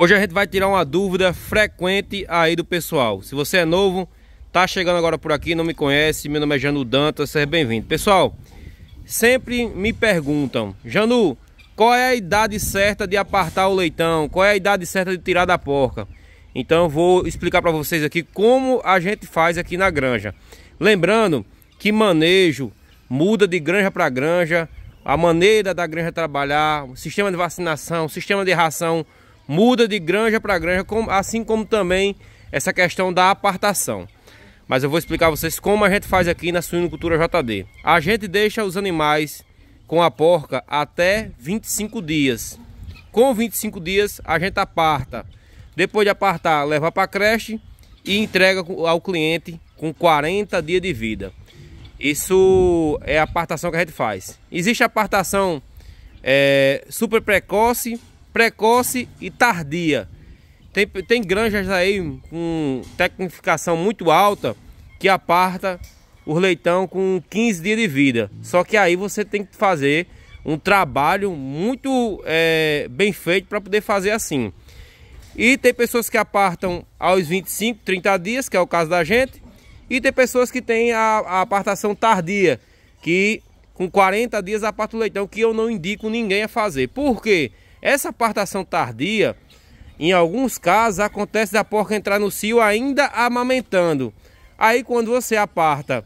Hoje a gente vai tirar uma dúvida frequente aí do pessoal. Se você é novo, tá chegando agora por aqui, não me conhece, meu nome é Janu Dantas, seja bem-vindo. Pessoal, sempre me perguntam, Janu, qual é a idade certa de apartar o leitão? Qual é a idade certa de tirar da porca? Então eu vou explicar para vocês aqui como a gente faz aqui na granja. Lembrando que manejo muda de granja para granja, a maneira da granja trabalhar, o sistema de vacinação, o sistema de ração muda de granja para granja, assim como também essa questão da apartação. Mas eu vou explicar a vocês como a gente faz aqui na suinocultura JD. A gente deixa os animais com a porca até 25 dias. Com 25 dias a gente aparta. Depois de apartar, leva para a creche e entrega ao cliente com 40 dias de vida. Isso é a apartação que a gente faz. Existe a apartação é, super precoce, precoce e tardia. Tem, tem granjas aí com tecnificação muito alta que aparta o leitão com 15 dias de vida. Só que aí você tem que fazer um trabalho muito é, bem feito para poder fazer assim. E tem pessoas que apartam aos 25, 30 dias, que é o caso da gente. E tem pessoas que têm a, a apartação tardia, que com 40 dias aparta o leitão, que eu não indico ninguém a fazer. Por quê? Essa apartação tardia, em alguns casos, acontece da porca entrar no cio ainda amamentando. Aí quando você aparta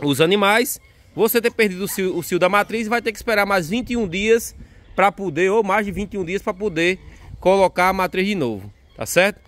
os animais, você ter perdido o cio, o cio da matriz, vai ter que esperar mais 21 dias para poder, ou mais de 21 dias para poder colocar a matriz de novo, tá certo?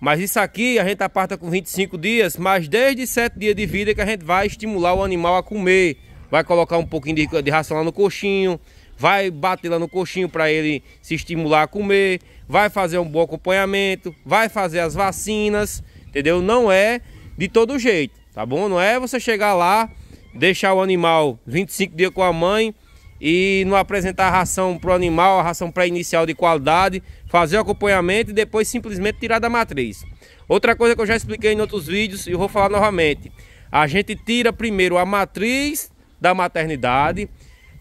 Mas isso aqui a gente aparta com 25 dias, mas desde 7 dias de vida que a gente vai estimular o animal a comer. Vai colocar um pouquinho de, de ração lá no coxinho, vai bater lá no coxinho para ele se estimular a comer, vai fazer um bom acompanhamento, vai fazer as vacinas, entendeu? Não é de todo jeito, tá bom? Não é você chegar lá, deixar o animal 25 dias com a mãe e não apresentar a ração para o animal, a ração pré-inicial de qualidade, fazer o acompanhamento e depois simplesmente tirar da matriz. Outra coisa que eu já expliquei em outros vídeos e vou falar novamente. A gente tira primeiro a matriz da maternidade,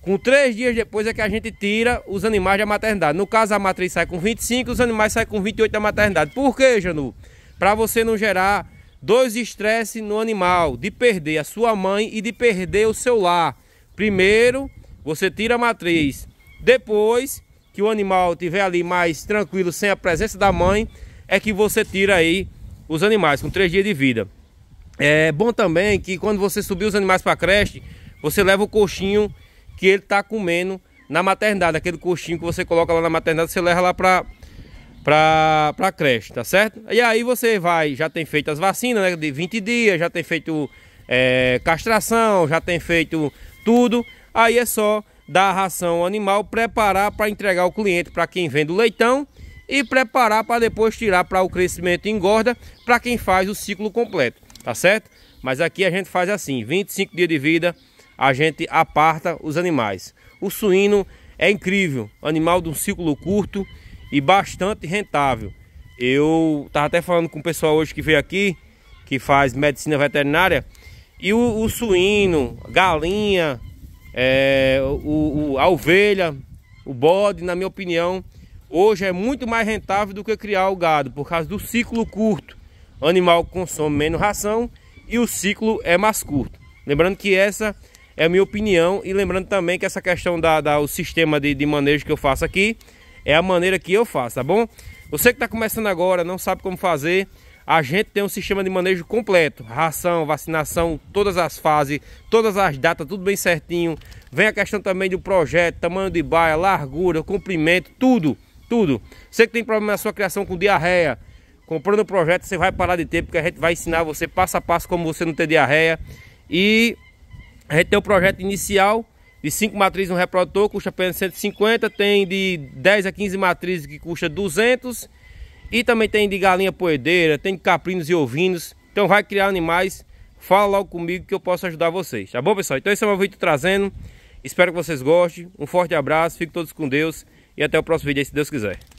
com três dias depois é que a gente tira os animais da maternidade. No caso, a matriz sai com 25, os animais saem com 28 da maternidade. Por quê, Janu? Para você não gerar dois estresses no animal, de perder a sua mãe e de perder o seu lar. Primeiro, você tira a matriz. Depois que o animal estiver ali mais tranquilo, sem a presença da mãe, é que você tira aí os animais com três dias de vida. É bom também que quando você subir os animais para a creche, você leva o coxinho que ele está comendo na maternidade. Aquele coxinho que você coloca lá na maternidade, você leva lá para para para creche, tá certo? E aí você vai, já tem feito as vacinas, né, de 20 dias, já tem feito é, castração, já tem feito tudo. Aí é só dar a ração ao animal, preparar para entregar ao cliente, para quem vende o leitão e preparar para depois tirar para o crescimento e engorda, para quem faz o ciclo completo, tá certo? Mas aqui a gente faz assim, 25 dias de vida, a gente aparta os animais. O suíno é incrível, animal de um ciclo curto e bastante rentável. Eu estava até falando com o pessoal hoje que veio aqui, que faz medicina veterinária, e o, o suíno, galinha, é, o, o, a ovelha, o bode, na minha opinião, hoje é muito mais rentável do que criar o gado, por causa do ciclo curto. O animal consome menos ração e o ciclo é mais curto. Lembrando que essa é a minha opinião. E lembrando também que essa questão da, da o sistema de, de manejo que eu faço aqui é a maneira que eu faço, tá bom? Você que está começando agora, não sabe como fazer, a gente tem um sistema de manejo completo. Ração, vacinação, todas as fases, todas as datas, tudo bem certinho. Vem a questão também do projeto, tamanho de baia, largura, comprimento, tudo, tudo. Você que tem problema na sua criação com diarreia, comprando o projeto, você vai parar de ter, porque a gente vai ensinar você passo a passo como você não ter diarreia. E a gente tem o projeto inicial de 5 matrizes no reprodutor, custa apenas 150. Tem de 10 a 15 matrizes que custa 200. E também tem de galinha poedeira, tem de caprinos e ovinos. Então vai criar animais, fala logo comigo que eu posso ajudar vocês. Tá bom, pessoal? Então esse é o meu vídeo trazendo. Espero que vocês gostem. Um forte abraço, fiquem todos com Deus. E até o próximo vídeo aí, se Deus quiser.